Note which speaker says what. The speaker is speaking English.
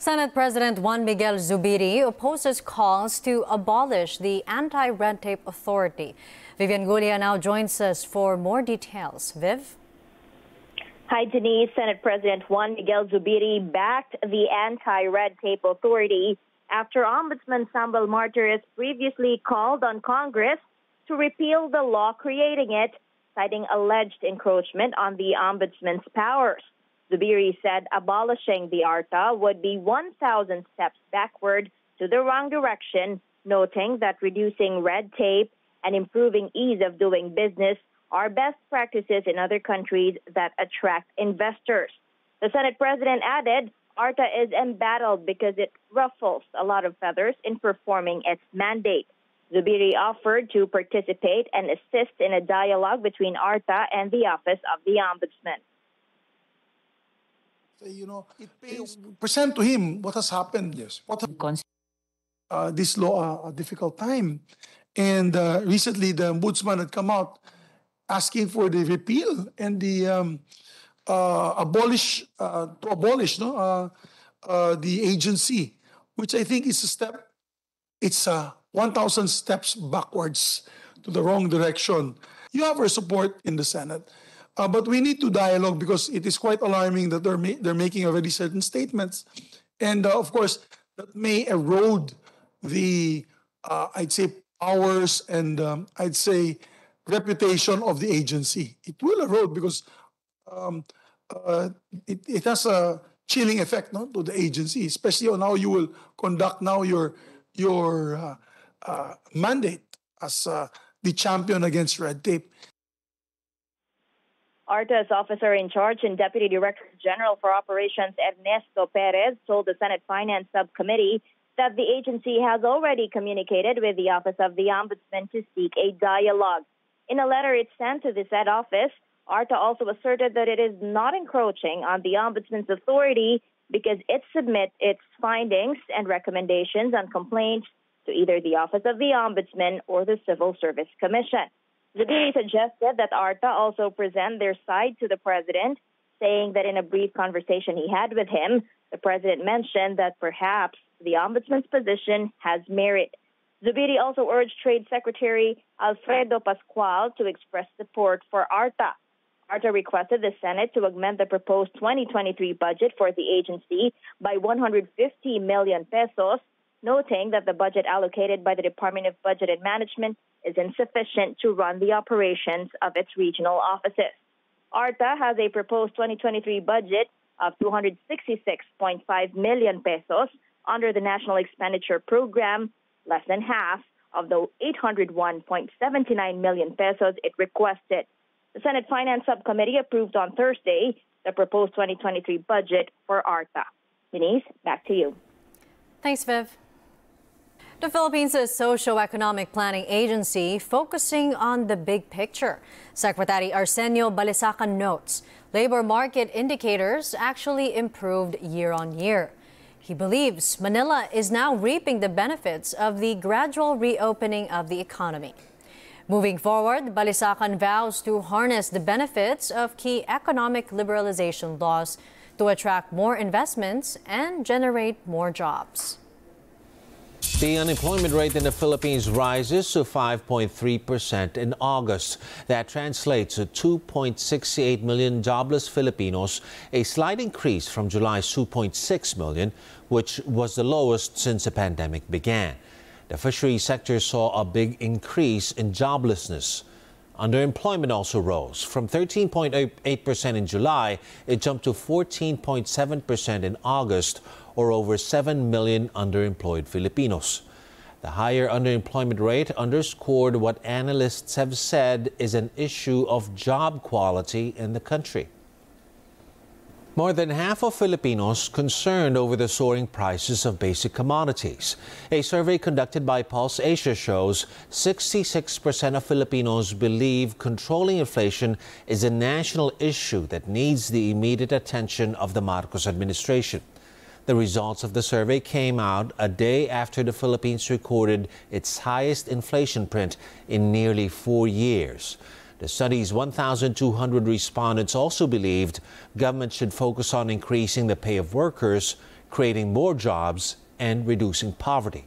Speaker 1: Senate President Juan Miguel Zubiri opposes calls to abolish the Anti-Red Tape Authority. Vivienne Gulla now joins us for more details. Viv?
Speaker 2: Hi, Denise. Senate President Juan Miguel Zubiri backed the Anti-Red Tape Authority after Ombudsman Samuel Martires previously called on Congress to repeal the law creating it, citing alleged encroachment on the Ombudsman's powers. Zubiri said abolishing the ARTA would be 1,000 steps backward to the wrong direction, noting that reducing red tape and improving ease of doing business are best practices in other countries that attract investors. The Senate president added ARTA is embattled because it ruffles a lot of feathers in performing its mandate. Zubiri offered to participate and assist in a dialogue between ARTA and the Office of the Ombudsman.
Speaker 3: You know, it pays, present to him what has happened. Yes. What uh, this law uh, a difficult time, and uh, recently the ombudsman had come out asking for the repeal and the um, uh, abolish uh, to abolish no uh, uh, the agency, which I think is a step. It's a 1,000 steps backwards to the wrong direction. You have our support in the Senate. Uh, but we need to dialogue because it is quite alarming that they're, ma- they're making already certain statements. And uh, of course, that may erode the, uh, I'd say, powers and um, I'd say reputation of the agency. It will erode because um, uh, it, it has a chilling effect no, to the agency, especially on how you will conduct now your, your uh, uh, mandate as the champion against red tape.
Speaker 2: ARTA's officer in charge and Deputy Director General for Operations Ernesto Perez told the Senate Finance Subcommittee that the agency has already communicated with the Office of the Ombudsman to seek a dialogue. In a letter it sent to the said office, ARTA also asserted that it is not encroaching on the Ombudsman's authority because it submits its findings and recommendations on complaints to either the Office of the Ombudsman or the Civil Service Commission. Zubiri suggested that ARTA also present their side to the president, saying that in a brief conversation he had with him, the president mentioned that perhaps the ombudsman's position has merit. Zubiri also urged Trade Secretary Alfredo Pascual to express support for ARTA. ARTA requested the Senate to amend the proposed 2023 budget for the agency by 150 million pesos noting that the budget allocated by the Department of Budget and Management is insufficient to run the operations of its regional offices. ARTA has a proposed 2023 budget of 266.5 million pesos under the National Expenditure Program, less than half of the 801.79 million pesos it requested. The Senate Finance Subcommittee approved on Thursday the proposed 2023 budget for ARTA. Denise, back to you.
Speaker 1: Thanks, Viv. The Philippines' Socio-Economic Planning Agency focusing on the big picture. Secretary Arsenio Balisacan notes labor market indicators actually improved year on year. He believes Manila is now reaping the benefits of the gradual reopening of the economy. Moving forward, Balisacan vows to harness the benefits of key economic liberalization laws to attract more investments and generate more jobs.
Speaker 4: The unemployment rate in the Philippines rises to 5.3% in August. That translates to 2.68 million jobless Filipinos, a slight increase from July's 2.6 million, which was the lowest since the pandemic began. The fisheries sector saw a big increase in joblessness. Underemployment also rose. From 13.8% in July, it jumped to 14.7% in August, or over 7 million underemployed Filipinos. The higher underemployment rate underscored what analysts have said is an issue of job quality in the country. More than half of Filipinos concerned over the soaring prices of basic commodities. A survey conducted by Pulse Asia shows 66% of Filipinos believe controlling inflation is a national issue that needs the immediate attention of the Marcos administration. The results of the survey came out a day after the Philippines recorded its highest inflation print in nearly four years. The study's 1,200 respondents also believed government should focus on increasing the pay of workers, creating more jobs and reducing poverty.